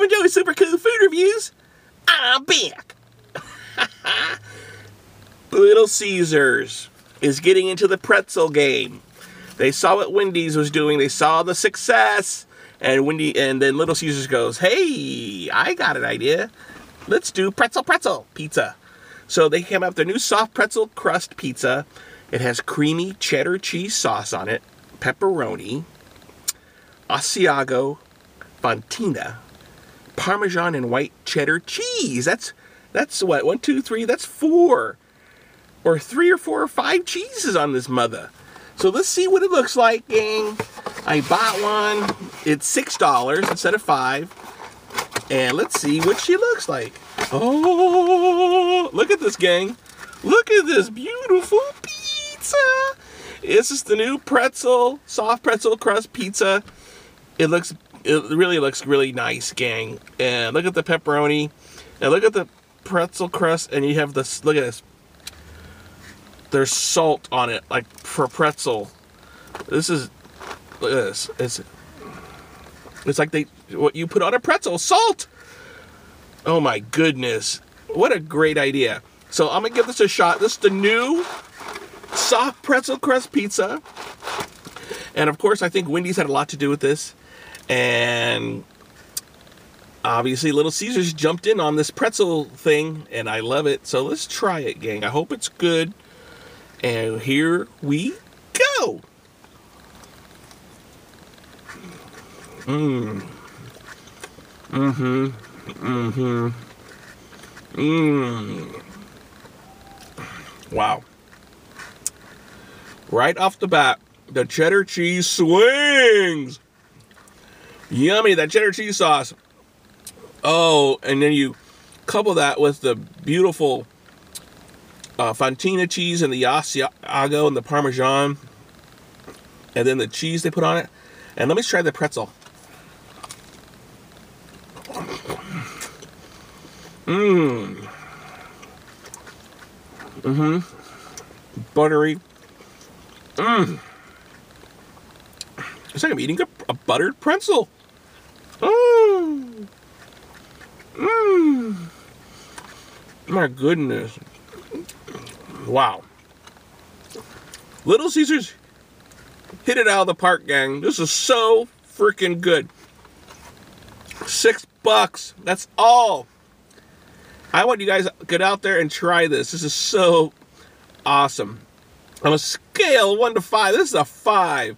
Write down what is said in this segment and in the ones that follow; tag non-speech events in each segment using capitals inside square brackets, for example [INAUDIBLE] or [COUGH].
And Joey Super Cool Food Reviews. I'm back. [LAUGHS] Little Caesars is getting into the pretzel game. They saw what Wendy's was doing. They saw the success. And Wendy and then Little Caesars goes, "Hey, I got an idea. Let's do pretzel pretzel pizza." So they came up with their new soft pretzel crust pizza. It has creamy cheddar cheese sauce on it, pepperoni, Asiago, fontina, Parmesan and white cheddar cheese. That's that's what one, two, three. That's four, or three or four or five cheeses on this mother. So let's see what it looks like, gang. I bought one. It's six dollars instead of five. And let's see what she looks like. Oh, look at this, gang. Look at this beautiful pizza. This is the new pretzel, soft pretzel crust pizza. It looks, it really looks really nice, gang. And look at the pepperoni. And look at the pretzel crust. And you have this, look at this. There's salt on it, like for pretzel. This is, look at this. It's, it's like they, what you put on a pretzel, salt. Oh my goodness. What a great idea. So I'm gonna give this a shot. This is the new soft pretzel crust pizza. And of course, I think Wendy's had a lot to do with this. And obviously, Little Caesars jumped in on this pretzel thing, and I love it. So let's try it, gang. I hope it's good. And here we go. Mmm. Mm-hmm. Mm-hmm. Mmm. Wow. Right off the bat, the cheddar cheese swings. Yummy, that cheddar cheese sauce. Oh, and then you couple that with the beautiful uh, Fontina cheese and the Asiago and the Parmesan. And then the cheese they put on it. And let me try the pretzel. Mmm. Mm-hmm. Buttery. Mmm. It's like I'm eating a, a buttered pretzel. My goodness. Wow. Little Caesars hit it out of the park, gang. This is so freaking good. Six bucks. That's all. I want you guys to get out there and try this. This is so awesome. On a scale one to five, this is a five.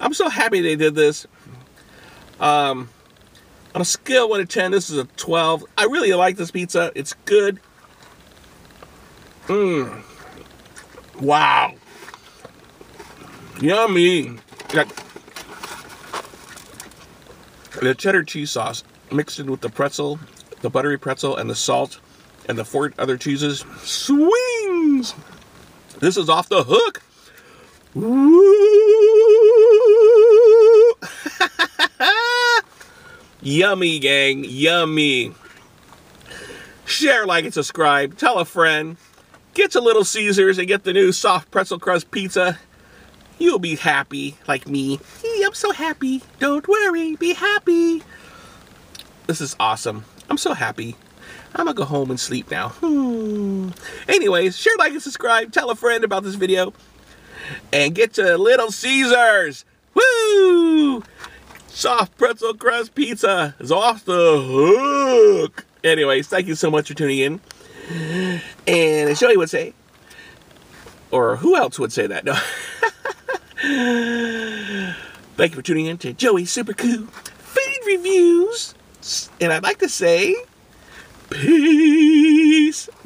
I'm so happy they did this. Um, on a scale one to ten, this is a 12. I really like this pizza. It's good. Mmm. Wow. Yummy. The cheddar cheese sauce mixed in with the pretzel the buttery pretzel and the salt and the four other cheeses swings. This is off the hook. Yummy, gang. Yummy. Share, like, and subscribe. Tell a friend. Get to Little Caesars and get the new soft pretzel crust pizza. You'll be happy, like me. I'm so happy. Don't worry, be happy. This is awesome. I'm so happy. I'm gonna go home and sleep now. Hmm. Anyways, share, like, and subscribe. Tell a friend about this video. And get to Little Caesars. Woo! Soft pretzel crust pizza is off the hook. Anyways, thank you so much for tuning in. And as Joey would say, or who else would say that? No. [LAUGHS] thank you for tuning in to Joey Super Cool Food Reviews. And I'd like to say, peace. [LAUGHS]